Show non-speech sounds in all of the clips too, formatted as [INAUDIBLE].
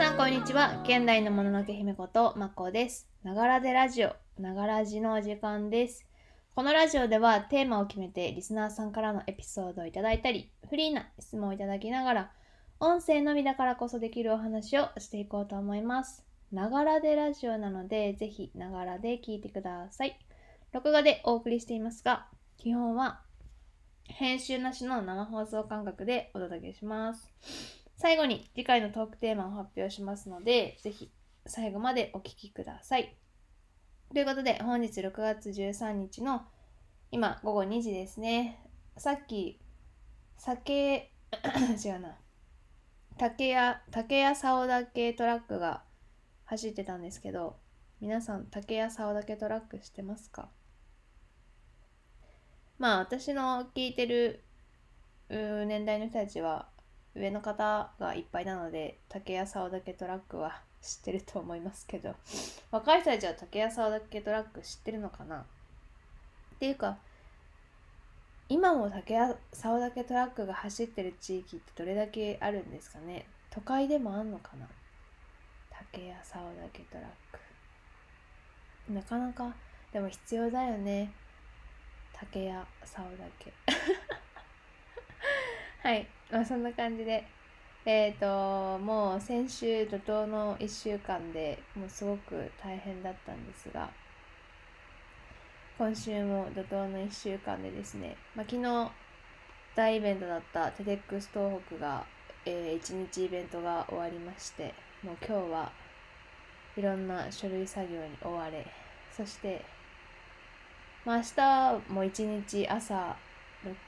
さんこんにちは。現代のもののけ姫ことまこです。ながらでラジオながらじのお時間です。このラジオではテーマを決めてリスナーさんからのエピソードをいただいたりフリーな質問をいただきながら音声のみだからこそできるお話をしていこうと思います。ながらでラジオなのでぜひながらで聞いてください。録画でお送りしていますが基本は編集なしの生放送感覚でお届けします。最後に次回のトークテーマを発表しますので、ぜひ最後までお聞きください。ということで、本日6月13日の今午後2時ですね。さっき、酒、[COUGHS] 違うな。竹屋、竹屋竿岳トラックが走ってたんですけど、皆さん竹屋竿岳トラック知ってますか？まあ私の聞いてる年代の人たちは上の方がいっぱいなので竹谷沢岳トラックは知ってると思いますけど [LAUGHS] 若い人たちは竹谷沢岳トラック知ってるのかな？っていうか今も竹谷沢岳トラックが走ってる地域ってどれだけあるんですかね？都会でもあんのかな？竹谷沢岳トラックなかなかでも必要だよね。竹谷沢岳はい。まあそんな感じで。えっ、ー、ともう先週怒涛の1週間でもうすごく大変だったんですが今週も怒涛の1週間でですね、まあ、昨日大イベントだったテデックス東北が、えー、1日イベントが終わりましてもう今日はいろんな書類作業に追われそしてまあ、明日も一日朝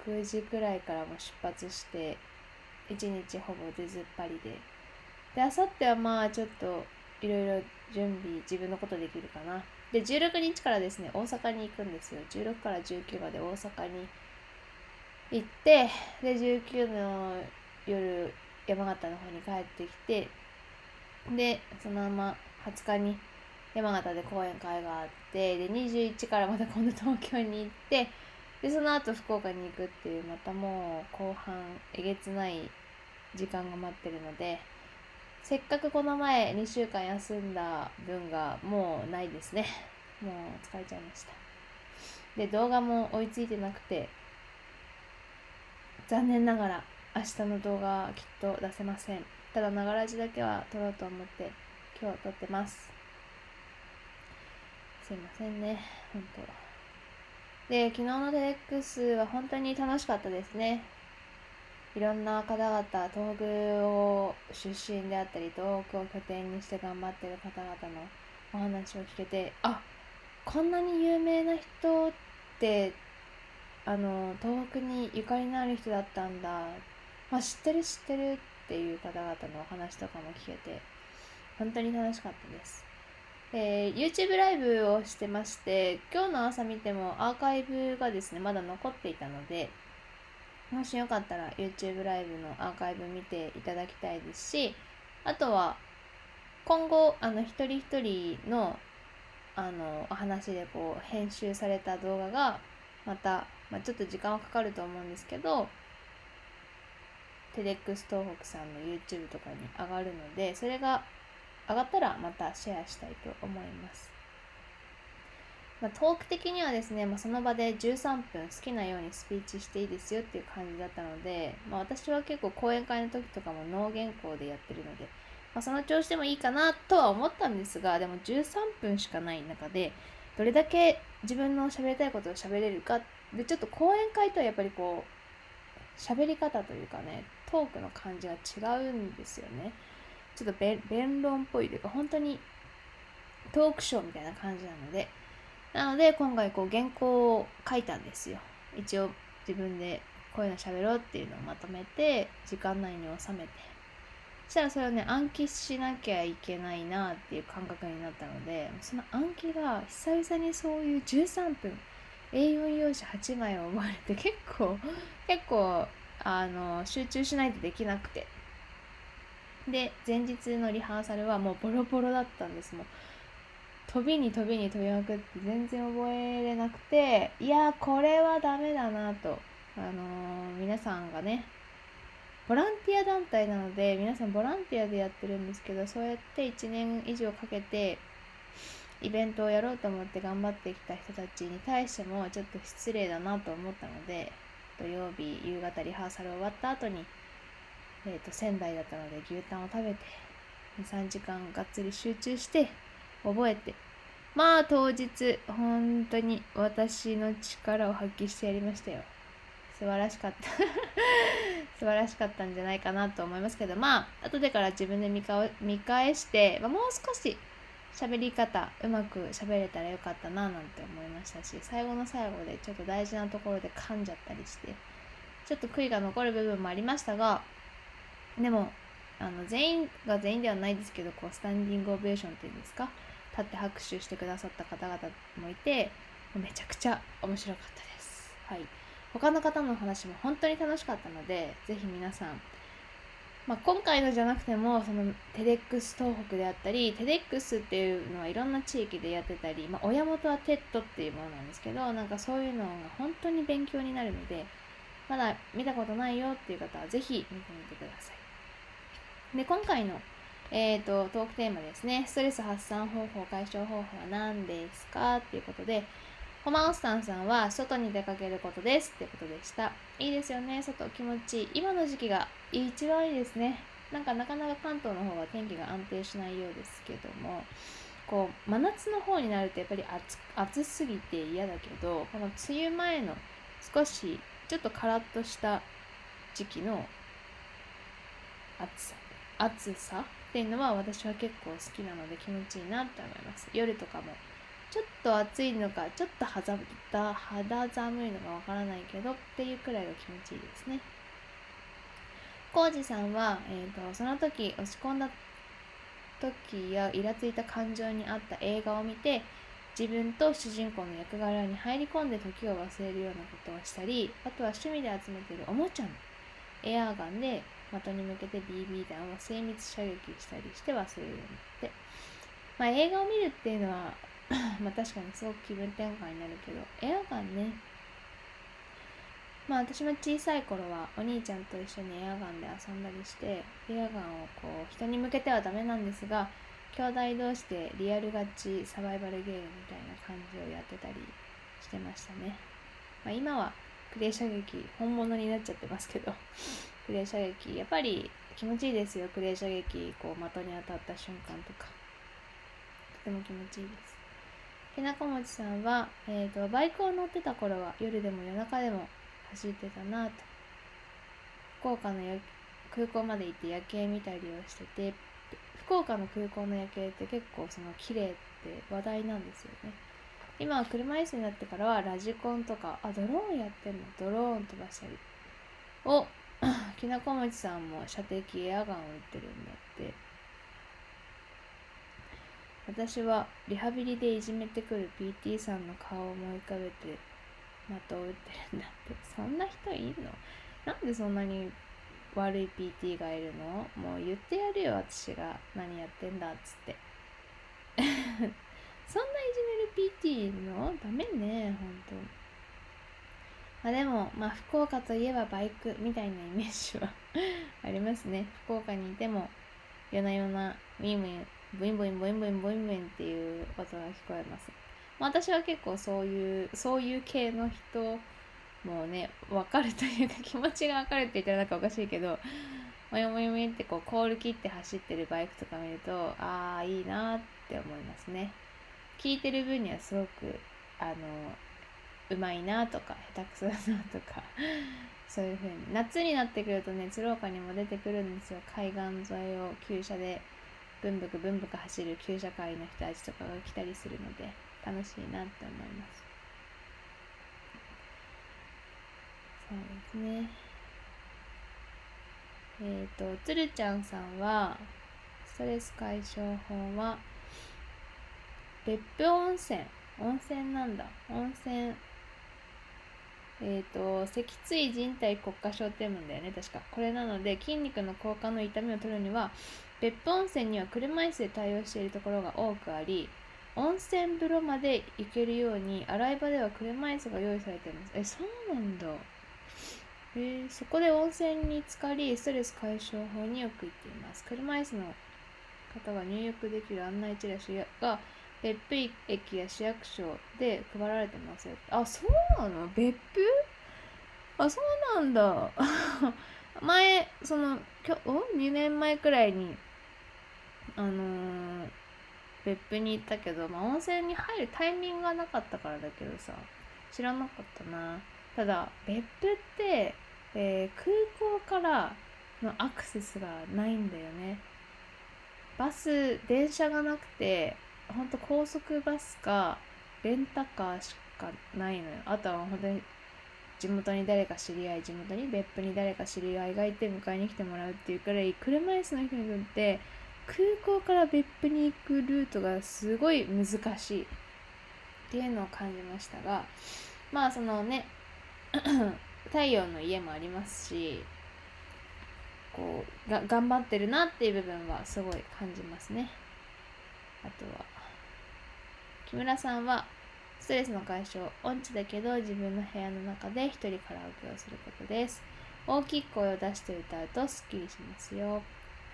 6時くらいからも出発して1日ほぼ出ずっぱりで。であさってはまあちょっといろいろ準備自分のことできるかな。で16日からですね大阪に行くんですよ。16から19まで大阪に行ってで19の夜山形の方に帰ってきてでそのまま20日に山形で講演会があってで21からまた今度東京に行ってでその後福岡に行くっていうまたもう後半えげつない時間が待ってるのでせっかくこの前2週間休んだ分がもうないですね。もう疲れちゃいました。で動画も追いついてなくて残念ながら明日の動画はきっと出せません。ただながらじだけは撮ろうと思って今日撮ってます。すいませんね本当は。で、昨日のテレックスは本当に楽しかったですね。いろんな方々、東北を出身であったり、東北を拠点にして頑張ってる方々のお話を聞けて、あこんなに有名な人って、あの、東北にゆかりのある人だったんだ。まあ、知ってる知ってるっていう方々のお話とかも聞けて、本当に楽しかったです。えー、YouTube ライブをしてまして、今日の朝見てもアーカイブがですね、まだ残っていたので、もしよかったら YouTube ライブのアーカイブ見ていただきたいですし、あとは、今後、あの、一人一人の、あの、お話でこう、編集された動画が、また、まあ、ちょっと時間はかかると思うんですけど、テレックス東北さんの YouTube とかに上がるので、それが上がったらまたシェアしたいと思います。まあ、トーク的にはですね、まあ、その場で13分好きなようにスピーチしていいですよっていう感じだったので、まあ、私は結構講演会の時とかも脳原稿でやってるので、まあ、その調子でもいいかなとは思ったんですが、でも13分しかない中で、どれだけ自分の喋りたいことを喋れるかで、ちょっと講演会とはやっぱりこう、喋り方というかね、トークの感じが違うんですよね。ちょっと弁論っぽいというか、本当にトークショーみたいな感じなので、なので今回こう原稿を書いたんですよ。一応自分でこういうの喋ろうっていうのをまとめて、時間内に収めて。そしたらそれをね、暗記しなきゃいけないなっていう感覚になったので、その暗記が久々にそういう13分、A4 用紙8枚を覚えて結構、結構、あの、集中しないとできなくて。で前日のリハーサルはもうボロボロだったんです。もう飛びに飛びに飛びまくって全然覚えれなくていやこれはダメだなと。あのー、皆さんがねボランティア団体なので皆さんボランティアでやってるんですけどそうやって1年以上かけてイベントをやろうと思って頑張ってきた人たちに対してもちょっと失礼だなと思ったので土曜日夕方リハーサル終わった後に、えー、と仙台だったので牛タンを食べて23時間がっつり集中して覚えてまあ当日本当に私の力を発揮してやりましたよ。素晴らしかった。[LAUGHS] 素晴らしかったんじゃないかなと思いますけどまあ後でから自分で見返して、まあ、もう少し喋り方うまく喋れたらよかったななんて思いましたし最後の最後でちょっと大事なところで噛んじゃったりしてちょっと悔いが残る部分もありましたがでもあの全員が全員ではないですけどこうスタンディングオベーションっていうんですか？立って拍手してくださった方々もいてめちゃくちゃ面白かったです。はい他の方の話も本当に楽しかったので、ぜひ皆さん、まあ、今回のじゃなくても、その TEDx東北であったり、 TEDxっていうのはいろんな地域でやってたり、まあ、親元は TEDっていうものなんですけど、なんかそういうのが本当に勉強になるので、まだ見たことないよっていう方はぜひ見てみてください。で、今回の、えーと、トークテーマですね、ストレス発散方法、解消方法は何ですかっていうことで、コマオスタンさんは外に出かけることですってことでした。いいですよね、外気持ちいい。今の時期が一番いいですね。なんかなかなか関東の方が天気が安定しないようですけども、こう真夏の方になるとやっぱり暑暑すぎて嫌だけど、この梅雨前の少しちょっとカラッとした時期の暑さ暑さっていうのは私は結構好きなので気持ちいいなって思います。夜とかもちょっと暑いのか、ちょっと肌肌寒いのかわからないけどっていうくらいが気持ちいいですね。コウジさんは、えーと、その時落ち込んだ時やイラついた感情にあった映画を見て自分と主人公の役柄に入り込んで時を忘れるようなことをしたりあとは趣味で集めてるおもちゃのエアガンで的に向けて BB 弾を精密射撃したりして忘れるようになって、まあ、映画を見るっていうのは [CLEARS THROAT] まあ確かにすごく気分転換になるけど、エアガンね。まあ私も小さい頃はお兄ちゃんと一緒にエアガンで遊んだりして、エアガンをこう人に向けてはダメなんですが、兄弟同士でリアルガチサバイバルゲームみたいな感じをやってたりしてましたね。まあ今はクレー射撃本物になっちゃってますけど、クレー射撃、やっぱり気持ちいいですよ、クレー射撃、こう的に当たった瞬間とか。とても気持ちいいです。きなこもちさんは、えーと、バイクを乗ってた頃は夜でも夜中でも走ってたなと。福岡の空港まで行って夜景見たりをしてて福岡の空港の夜景って結構その綺麗って話題なんですよね。今は車椅子になってからはラジコンとかあドローンやってんの？ドローン飛ばしたりお [CLEARS THROAT] きなこもちさんも射的エアガンを撃ってるんだって。私はリハビリでいじめてくる PT さんの顔を思い浮かべて的を打ってるんだって。そんな人いるの？なんでそんなに悪い PT がいるの？もう言ってやるよ私が。何やってんだっつって。[LAUGHS] そんないじめる PT いるの？ダメねほんと。まあでもまあ福岡といえばバイクみたいなイメージは [LAUGHS] ありますね福岡にいても夜な夜なウィンウィンブインブインブインブインブインブインっていう音が聞こえます。まあ、私は結構そういう、そういう系の人もね、わかるというか気持ちがわかるって言ったらなんかおかしいけど、もよもよもよってこうコール切って走ってるバイクとか見ると、ああ、いいなって思いますね。聞いてる分にはすごく、あの、うまいなとか、下手くそだなとか、そういう風に。夏になってくるとね、鶴岡にも出てくるんですよ。海岸沿いを急車でブンブクブンブク走る旧社会の人たちとかが来たりするので楽しいなって思いますそうですねえっ、ー、とつるちゃんさんはストレス解消法は別府温泉温泉なんだ温泉えっ、ー、と脊椎人体骨化症って読むんだよね確か。これなので筋肉の交換の痛みを取るには別府温泉には車椅子で対応しているところが多くあり温泉風呂まで行けるように洗い場では車椅子が用意されています。えそうなんだ。えー、そこで温泉に浸かりストレス解消法によく行っています。車椅子の方が入浴できる案内チラシが別府駅や市役所で配られてますよあそうなの？別府？あそうなんだ。[LAUGHS] 前そのきょお？2年前くらいにあのー、別府に行ったけど、まあ、温泉に入るタイミングがなかったからだけどさ知らなかったな。ただ別府って、えー、空港からのアクセスがないんだよね。バス電車がなくてほんと高速バスかレンタカーしかないのよ。あとは本当に地元に誰か知り合い地元に別府に誰か知り合いがいて迎えに来てもらうっていうくらい車椅子の人にとって空港から別府に行くルートがすごい難しい。っていうのを感じましたがまあそのね [CLEARS THROAT] 太陽の家もありますしこうが頑張ってるなっていう部分はすごい感じますね。あとは木村さんはストレスの解消音痴だけど自分の部屋の中で一人カラオケをすることです。大きい声を出して歌うとスッキリしますよ。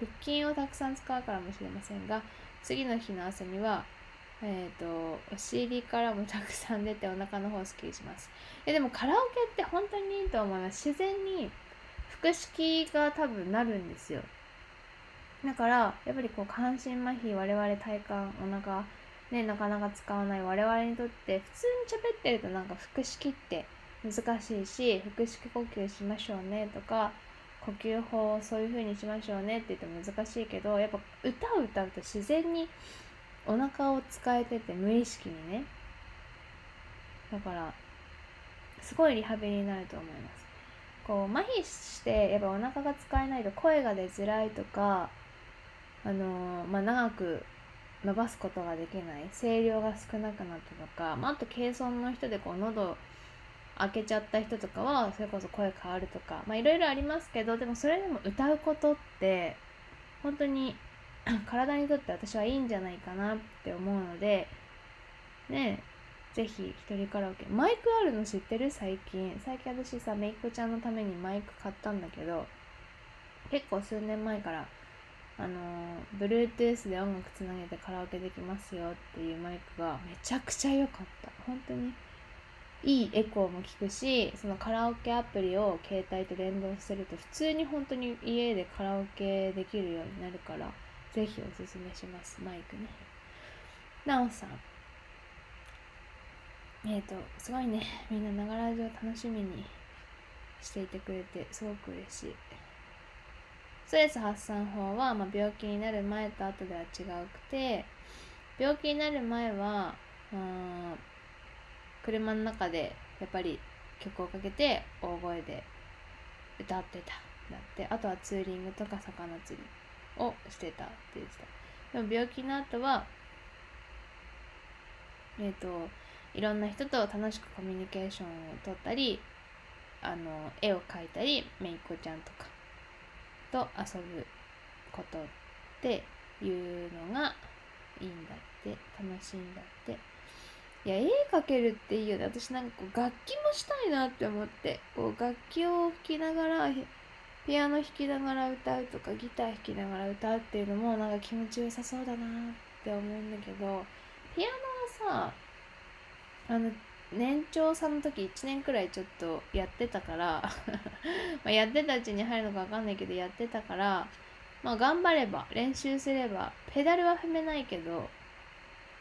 腹筋をたくさん使うからもしれませんが次の日の朝にはえっ、ー、とお尻からもたくさん出てお腹の方スッキリします。えでもカラオケって本当にいいと思います。自然に腹式が多分なるんですよ。だからやっぱりこう下半身麻痺我々体幹お腹ねなかなか使わない。我々にとって普通に喋ってるとなんか腹式って難しいし腹式呼吸しましょうねとか呼吸法をそういう風にしましょうねって言っても難しいけどやっぱ歌を歌うと自然にお腹を使えてて無意識にねだからすごいリハビリになると思います。こう麻痺してやっぱお腹が使えないと声が出づらいとかあのー、まあ、長く伸ばすことができない。声量が少なくなったとか、まあ、あと軽遜の人でこう喉開けちゃった人とかはそれこそ声変わるとかまあいろいろありますけどでもそれでも歌うことって本当に [CLEARS THROAT] 体にとって私はいいんじゃないかなって思うのでねぜひ一人カラオケ。マイクあるの知ってる最近。最近私さめいっ子ちゃんのためにマイク買ったんだけど結構数年前からあの Bluetooth で音楽つなげてカラオケできますよっていうマイクがめちゃくちゃ良かった。本当にいいエコーも聞くしそのカラオケアプリを携帯と連動してると普通に本当に家でカラオケできるようになるからぜひおすすめしますマイクね。なおさん。えっ、ー、とすごいね。みんなながらじを楽しみにしていてくれてすごく嬉しい。ストレス発散法は、まあ、病気になる前と後では違うくて病気になる前は、まあ、車の中でやっぱり曲をかけて大声で歌ってた。だってあとはツーリングとか魚釣りをしてたって言ってた。でも病気の後はえっ、ー、といろんな人と楽しくコミュニケーションをとったりあの絵を描いたりめいっ子ちゃんとかと遊ぶことっていうのがいいんだって楽しいんだって。いや絵描けるっていいよね私なんかこう楽器もしたいなって思ってこう楽器を弾きながらピアノ弾きながら歌うとかギター弾きながら歌うっていうのもなんか気持ちよさそうだなって思うんだけどピアノはさあの年長さんの時1年くらいちょっとやってたから [LAUGHS] まやってたうちに入るのか分かんないけどやってたからまあ頑張れば練習すればペダルは踏めないけど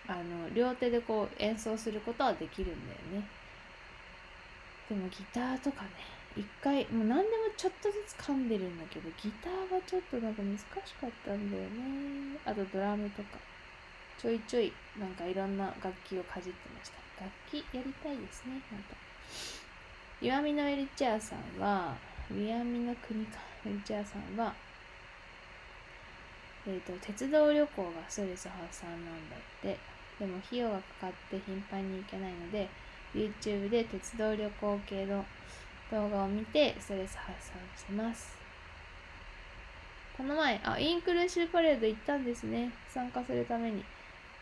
あの両手でこう演奏することはできるんだよね。でもギターとかね一回もう何でもちょっとずつ噛んでるんだけどギターはちょっとなんか難しかったんだよね。あとドラムとか。ちょいちょいなんかいろんな楽器をかじってました。楽器やりたいですねまた岩見のエリチャーさんは岩見の国かエリチャーさんはえっ、ー、と鉄道旅行がストレス発散なんだって。でも費用がかかって頻繁に行けないので YouTube で鉄道旅行系の動画を見てストレス発散してます。この前あインクルーシブパレード行ったんですね。参加するために。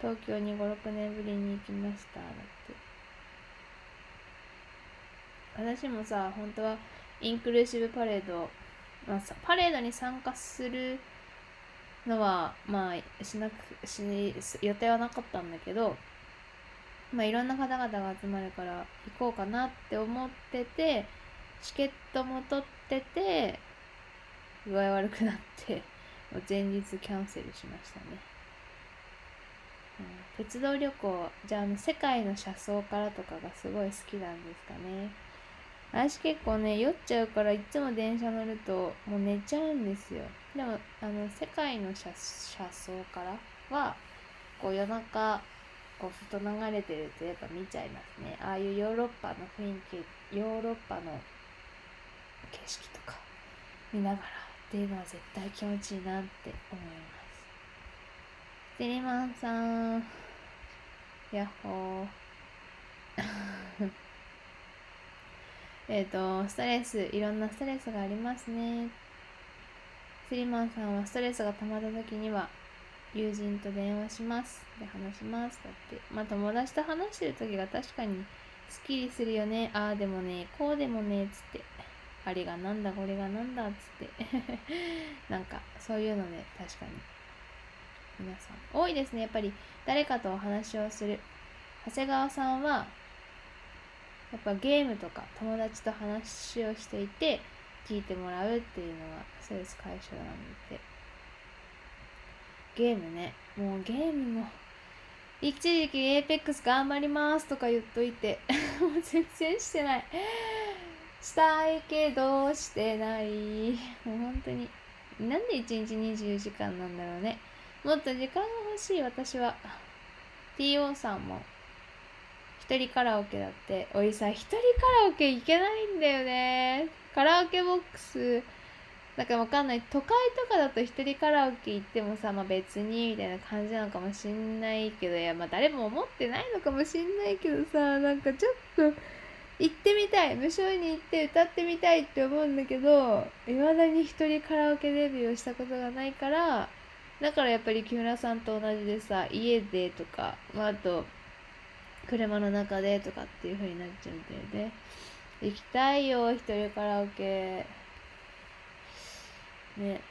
東京に56年ぶりに行きました。だって私もさ本当はインクルーシブパレード、まあ、パレードに参加するのはまあしなくし予定はなかったんだけどまあいろんな方々が集まるから行こうかなって思っててチケットも取ってて具合悪くなって前日キャンセルしましたね、鉄道旅行じゃあの世界の車窓からとかがすごい好きなんですかね。私結構ね酔っちゃうからいつも電車乗るともう寝ちゃうんですよ。でもあの世界の車窓からはこう夜中こうふと流れてるとやっぱ見ちゃいますね。ああいうヨーロッパの雰囲気ヨーロッパの景色とか見ながらっていうのは絶対気持ちいいなって思います。テリマンさん。ヤッホー。[LAUGHS] えっとストレスいろんなストレスがありますね。スリマンさんはストレスが溜まった時には友人と電話します。で話します。だってまあ友達と話してる時が確かにスッキリするよね。ああでもねこうでもねつって。あれがなんだこれがなんだつって。[LAUGHS] なんかそういうので確かに。皆さん多いですね。やっぱり誰かとお話をする。長谷川さんはやっぱゲームとか友達と話をしていて聞いてもらうっていうのがストレス解消なんで。ゲームね。もうゲームも一時期エーペックス頑張りますとか言っといて [LAUGHS] もう全然してない。したいけどしてない。もう本当に。なんで1日24時間なんだろうね。もっと時間が欲しい私は。TO さんも一人カラオケだって。おいさ一人カラオケ行けないんだよね。カラオケボックス。なんかわかんない。都会とかだと一人カラオケ行ってもさ、まあ、別にみたいな感じなのかもしんないけど。いやまあ誰も思ってないのかもしんないけどさ。なんかちょっと行ってみたい。無償に行って歌ってみたいって思うんだけどいまだに一人カラオケデビューをしたことがないからだからやっぱり木村さんと同じでさ家でとか、まあ、あと車の中でとかっていう風になっちゃうんだよね。行きたいよ一人カラオケ。ね。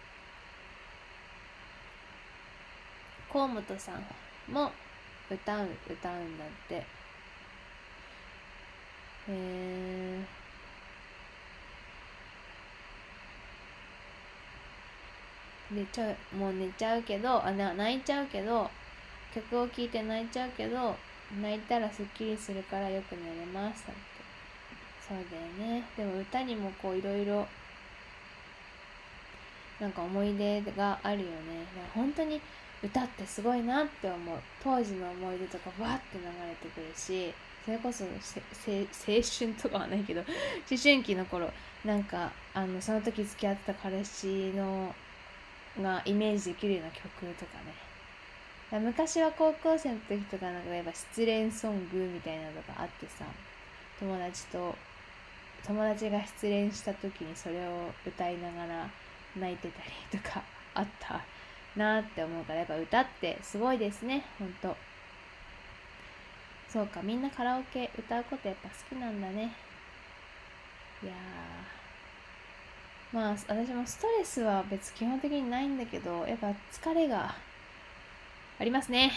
河本さんも歌う歌うんだって。へえー、でちょもう寝ちゃうけどあ泣いちゃうけど曲を聴いて泣いちゃうけど泣いたらすっきりするからよく寝れますだって。そうだよね。でも歌にもこういろいろなんか思い出があるよね。本当に歌ってすごいなって思う。当時の思い出とかわって流れてくるしそれこそ青春とかはないけど思春期の頃なんかあのその時付き合ってた彼氏のがイメージできるような曲とかね。昔は高校生の時とかなんかやっぱ失恋ソングみたいなのがあってさ友達と友達が失恋した時にそれを歌いながら泣いてたりとか [LAUGHS] あったなって思うからやっぱ歌ってすごいですねほんと。そうかみんなカラオケ歌うことやっぱ好きなんだね。いやー。まあ私もストレスは別基本的にないんだけどやっぱ疲れがありますね。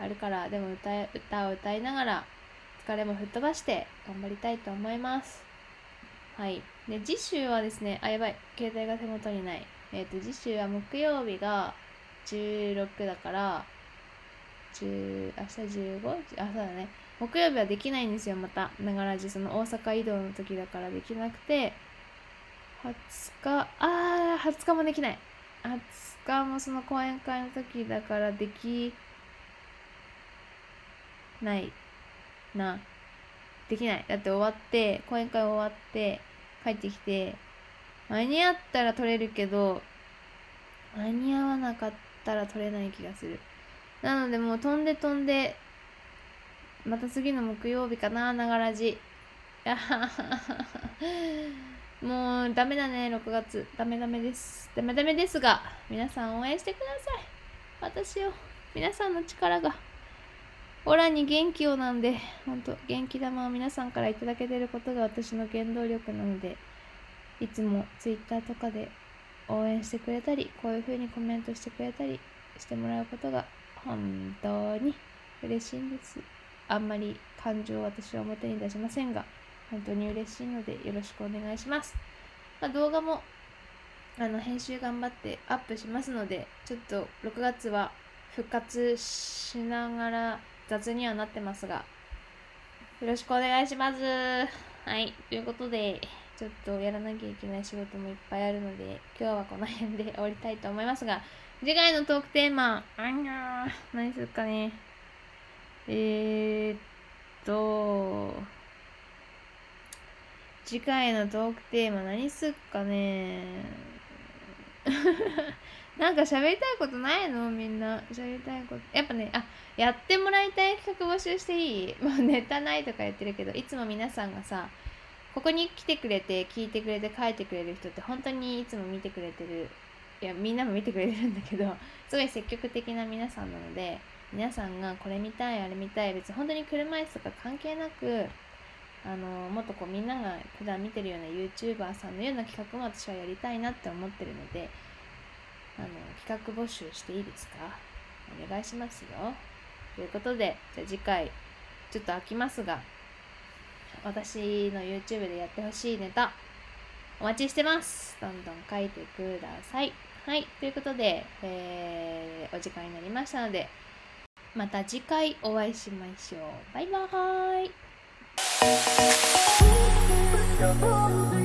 あるからでも歌歌を歌いながら疲れも吹っ飛ばして頑張りたいと思います。はい。で次週はですねあやばい。携帯が手元にない。えっ、ー、と次週は木曜日が16だから10明日 15? あそうだね。木曜日はできないんですよまた。ながらじその大阪移動の時だからできなくて20日ああ20日もできない。20日もその講演会の時だからできないな。できない。だって終わって講演会終わって帰ってきて間に合ったら取れるけど間に合わなかったら取れない気がする。なのでもう飛んで飛んでまた次の木曜日かなながらじもうダメだね6月。ダメダメです。ダメダメですが皆さん応援してください。私を。皆さんの力が。オラに元気をなんで、ほんと、元気玉を皆さんからいただけてることが私の原動力なので、いつも Twitter とかで応援してくれたりこういう風にコメントしてくれたりしてもらうことが本当に嬉しいんです。あんまり感情を私は表に出しませんが本当に嬉しいのでよろしくお願いします、まあ、動画もあの編集頑張ってアップしますのでちょっと6月は復活しながら雑にはなってますがよろしくお願いします。はいということでちょっとやらなきゃいけない仕事もいっぱいあるので今日はこの辺で終わりたいと思いますが次回のトークテーマあんゃー。何するかね。えー、っと次回のトークテーマ何すっかね [LAUGHS] なんか喋りたいことないの？みんな。喋りたいこと。やっぱね、あ、やってもらいたい企画募集していい？[LAUGHS] もうネタないとか言ってるけど、いつも皆さんがさ、ここに来てくれて、聞いてくれて、書いてくれる人って本当にいつも見てくれてる。いや、みんなも見てくれてるんだけど、[LAUGHS] すごい積極的な皆さんなので、皆さんがこれ見たい、あれ見たい、別に本当に車椅子とか関係なく、あのもっとこうみんなが普段見てるような YouTuber さんのような企画も私はやりたいなって思ってるのであの企画募集していいですか？お願いしますよ。ということでじゃあ次回ちょっと飽きますが私の YouTube でやってほしいネタお待ちしてます。どんどん書いてください。はいということで、えー、お時間になりましたのでまた次回お会いしましょう。バイバーイ。Eu vou